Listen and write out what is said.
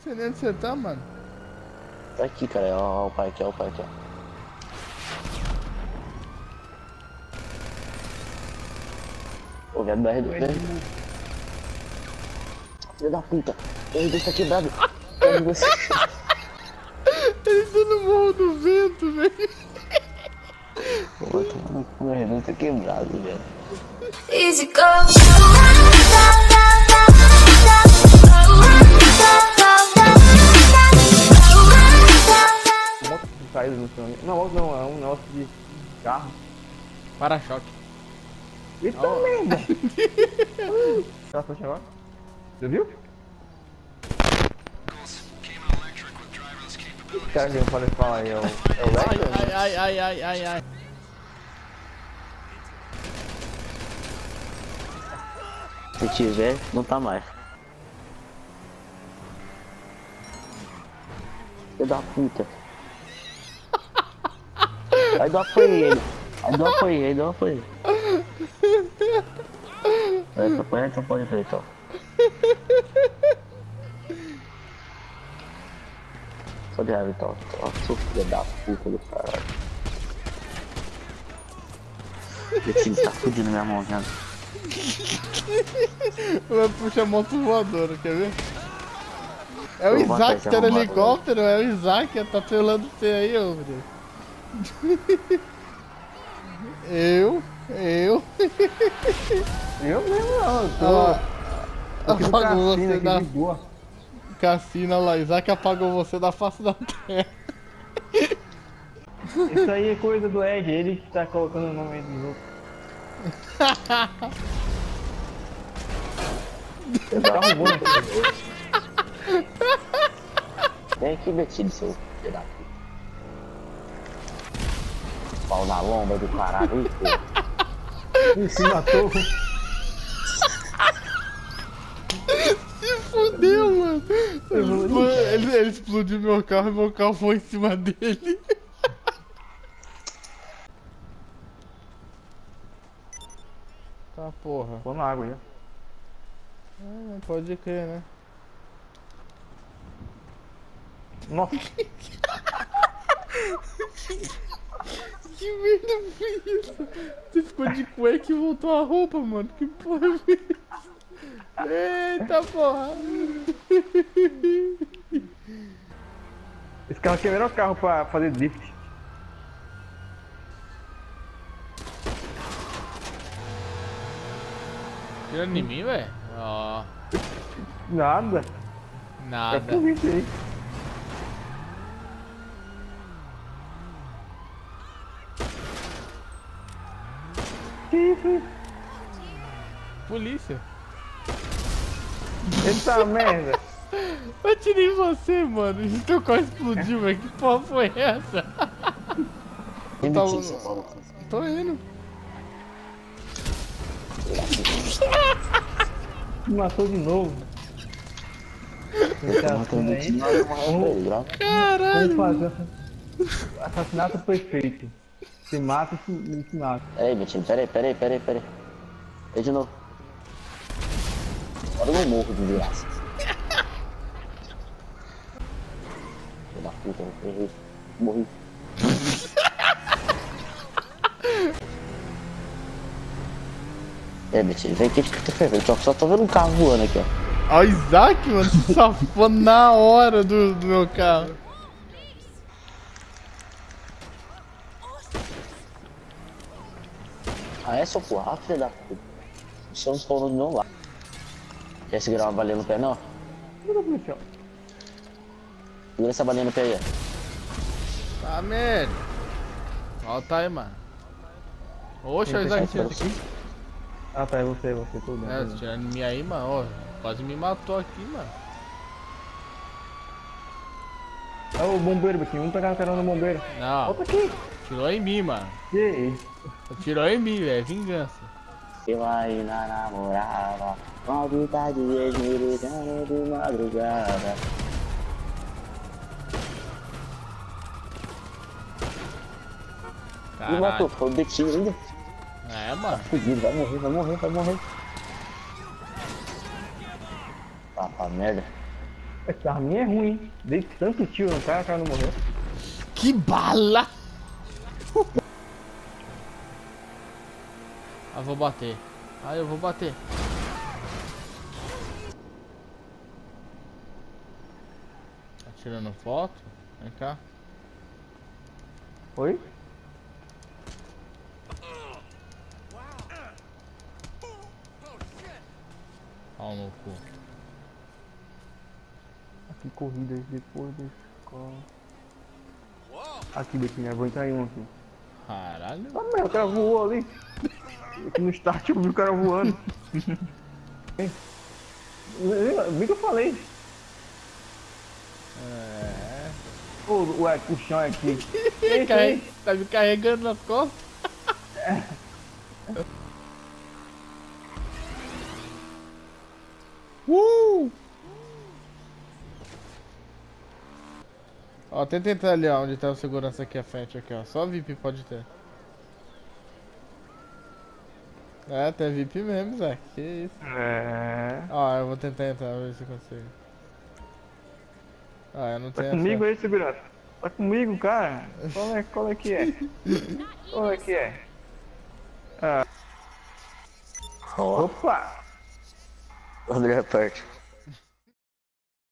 Não sei nem onde você tá, mano. Tá aqui, cara. Ó, ó o pai aqui, ó o pai aqui, ó. Ô, viado da R2, velho. Filha da puta. O R2 tá quebrado. Você. Ele tá no morro do vento, velho. Pô, cu, o R2 tá quebrado, velho. Easy go. Saída no Não, não, é um negócio de carro. Para-choque. Eita merda! Ela foi agora? Você viu? Esse cara que eu falei falar aí é o, é o Ai, Lecter? né? ai, ai, ai, ai, ai. Se tiver, não tá mais. Filha da puta. Aí dá apoio ele. Aí dá apoio, aí dá apoio. Aí tu põe, tu preto, ó. Só de raiva, então. Ó, sou filha da puta do caralho. Esse tá fudindo minha mão, já. Vai puxar a moto voadora, quer ver? É o Isaac que tá no helicóptero, é o Isaac, tá pelando você aí, ô, Bruno. Eu, eu. Eu mesmo não, eu tô. Ah, apagou cassino você aqui da de boa. cassina lá, Isaac apagou você da face da terra. Isso aí é coisa do Ed, ele que tá colocando o nome aí dos outros. Tá arrumando. Vem aqui, Betilho, seu puta. Pau na lomba do caralho, hein, pô. Ih, Se matou. Se fudeu, mano. Mano, Ele, ele explodiu meu carro e meu carro foi em cima dele. Tá porra. Pô na água aí. Ah, pode crer, né? Nossa, Que merda foi isso? Você ficou de cueca e voltou a roupa, mano. Que porra foi isso? Eita porra! esse carro aqui é o melhor carro pra fazer drift. Tirando em mim, velho? Ó, Nada. É nada. por isso aí. Que isso? Polícia. Eita merda. Eu atirei em você, mano. Então quase explodiu, velho. Que porra foi essa? Tá Paulo. Tô indo. Me matou de novo. O. Caralho. Assassinato perfeito. Se mata e se, e se mata. Ei, Betilho, peraí, peraí, peraí, peraí. Vem de novo. Agora eu não morro de graça. Filho da puta, eu errei. Morri. É, Betilho, vem aqui, que tu fez? Eu só tô vendo um carro voando aqui, ó. Ó, o Isaac, mano, safou na hora do, do meu carro. Ah, é, seu porra? Ah, filho da puta. Você não spawnou do meu lado. Quer segurar uma balinha no pé, não? Segura essa balinha no pé aí, ó. Tá merda. Volta aí, mano. Oxe, o Isaac aqui. Ah tá, é você, você, tudo bem. É, tirando em mim aí, mano. Ó, quase me matou aqui, mano. É o bombeiro, Betinho. Vamos pegar a carona no bombeiro. Não, Volta aqui. Tirou em mim, mano. Que isso? Tirou em mim, velho. Vingança. Eu ainda namorava Maldita de ex-militando de madrugada E matou, Caralho. foi o Betinho ainda É, mano. Fugido, vai morrer, vai morrer, vai morrer Tá, tá merda Essa arminha é ruim, hein? Dei tanto tiro no cara, o cara não morreu. Que bala! Ah, vou bater. Ah, eu vou bater. Tá tirando foto? Vem cá. Oi? Pau no cu. Aqui, corridas depois da escola. Aqui, Betinho, vou entrar em um aqui. Caralho. Ah, meu, o cara voou ali. Aqui no start eu vi o cara voando. Vi que eu falei. É. Ô, ué, o chão é aqui. Ei, Carre... Tá me carregando nas costas? Uh! Ó, tenta entrar ali, ó, onde tá o segurança aqui à frente, aqui, ó. Só VIP pode ter. É, tem VIP mesmo, Zé. Que isso. É. Ó, eu vou tentar entrar, ver se eu consigo. Ah, eu não Tá tenho comigo acesso. aí, segurança? Tá comigo, cara? Qual é, qual é que é? Qual é que é? Ah. Opa! André perto.